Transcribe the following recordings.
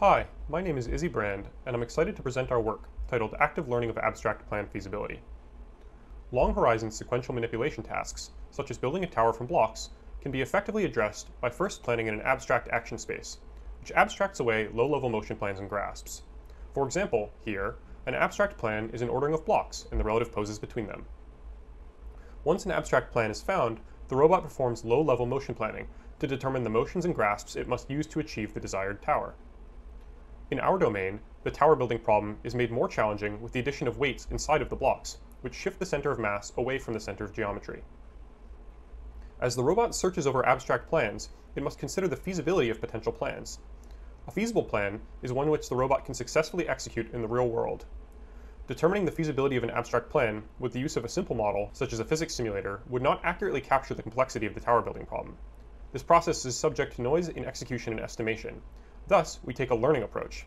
Hi, my name is Izzy Brand, and I'm excited to present our work titled Active Learning of Abstract Plan Feasibility. Long horizon sequential manipulation tasks, such as building a tower from blocks, can be effectively addressed by first planning in an abstract action space, which abstracts away low-level motion plans and grasps. For example, here, an abstract plan is an ordering of blocks and the relative poses between them. Once an abstract plan is found, the robot performs low-level motion planning to determine the motions and grasps it must use to achieve the desired tower. In our domain, the tower building problem is made more challenging with the addition of weights inside of the blocks, which shift the center of mass away from the center of geometry. As the robot searches over abstract plans, it must consider the feasibility of potential plans. A feasible plan is one which the robot can successfully execute in the real world. Determining the feasibility of an abstract plan with the use of a simple model, such as a physics simulator, would not accurately capture the complexity of the tower building problem. This process is subject to noise in execution and estimation. Thus, we take a learning approach.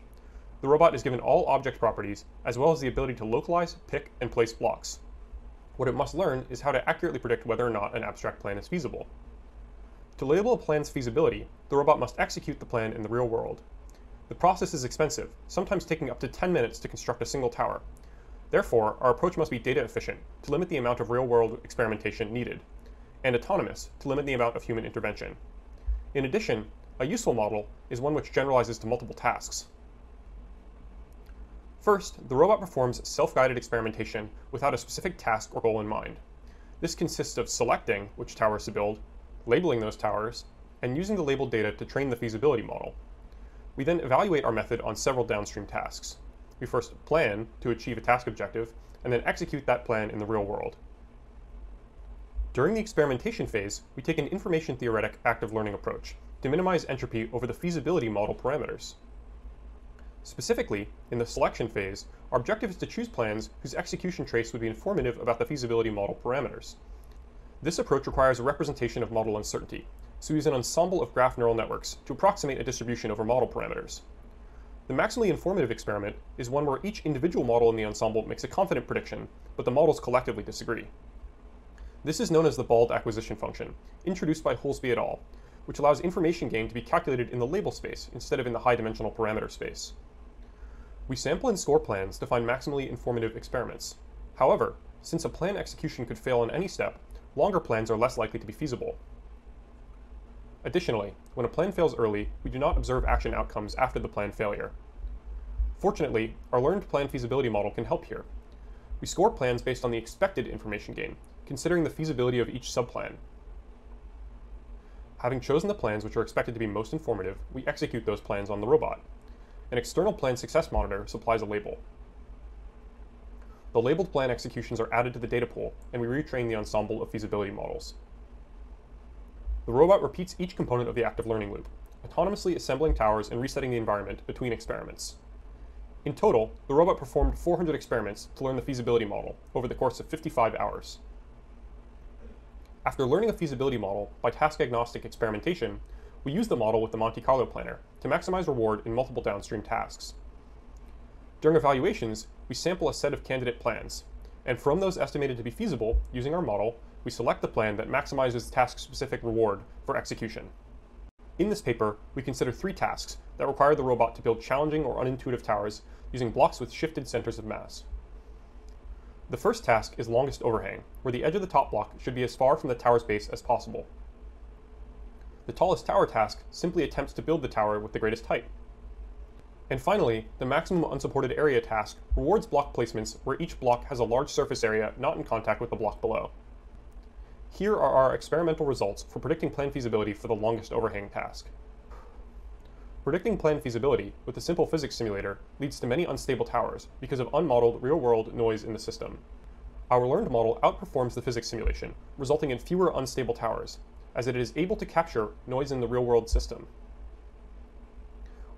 The robot is given all object properties, as well as the ability to localize, pick, and place blocks. What it must learn is how to accurately predict whether or not an abstract plan is feasible. To label a plan's feasibility, the robot must execute the plan in the real world. The process is expensive, sometimes taking up to 10 minutes to construct a single tower. Therefore, our approach must be data efficient to limit the amount of real-world experimentation needed, and autonomous to limit the amount of human intervention. In addition, a useful model is one which generalizes to multiple tasks. First, the robot performs self-guided experimentation without a specific task or goal in mind. This consists of selecting which towers to build, labeling those towers, and using the labeled data to train the feasibility model. We then evaluate our method on several downstream tasks. We first plan to achieve a task objective, and then execute that plan in the real world. During the experimentation phase, we take an information theoretic active learning approach to minimize entropy over the feasibility model parameters. Specifically, in the selection phase, our objective is to choose plans whose execution trace would be informative about the feasibility model parameters. This approach requires a representation of model uncertainty, so we use an ensemble of graph neural networks to approximate a distribution over model parameters. The maximally informative experiment is one where each individual model in the ensemble makes a confident prediction, but the models collectively disagree. This is known as the bald acquisition function, introduced by Houlsby et al., which allows information gain to be calculated in the label space instead of in the high-dimensional parameter space. We sample and score plans to find maximally informative experiments. However, since a plan execution could fail in any step, longer plans are less likely to be feasible. Additionally, when a plan fails early, we do not observe action outcomes after the plan failure. Fortunately, our learned plan feasibility model can help here. We score plans based on the expected information gain, considering the feasibility of each subplan. Having chosen the plans which are expected to be most informative, we execute those plans on the robot. An external plan success monitor supplies a label. The labeled plan executions are added to the data pool, and we retrain the ensemble of feasibility models. The robot repeats each component of the active learning loop, autonomously assembling towers and resetting the environment between experiments. In total, the robot performed 400 experiments to learn the feasibility model over the course of 55 hours. After learning a feasibility model by task-agnostic experimentation, we use the model with the Monte Carlo planner to maximize reward in multiple downstream tasks. During evaluations, we sample a set of candidate plans, and from those estimated to be feasible using our model, we select the plan that maximizes task-specific reward for execution. In this paper, we consider three tasks that require the robot to build challenging or unintuitive towers using blocks with shifted centers of mass. The first task is longest overhang, where the edge of the top block should be as far from the tower's base as possible. The tallest tower task simply attempts to build the tower with the greatest height. And finally, the maximum unsupported area task rewards block placements where each block has a large surface area not in contact with the block below. Here are our experimental results for predicting plan feasibility for the longest overhang task. Predicting plan feasibility with a simple physics simulator leads to many unstable towers because of unmodeled real-world noise in the system. Our learned model outperforms the physics simulation, resulting in fewer unstable towers, as it is able to capture noise in the real-world system.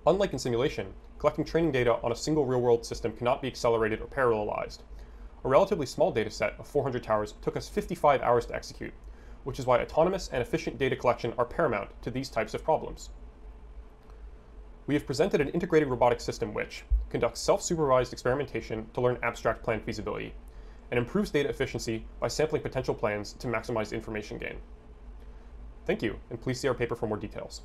Unlike in simulation, collecting training data on a single real-world system cannot be accelerated or parallelized. A relatively small dataset of 400 towers took us 55 hours to execute, which is why autonomous and efficient data collection are paramount to these types of problems we have presented an integrated robotic system which conducts self-supervised experimentation to learn abstract plan feasibility and improves data efficiency by sampling potential plans to maximize information gain. Thank you, and please see our paper for more details.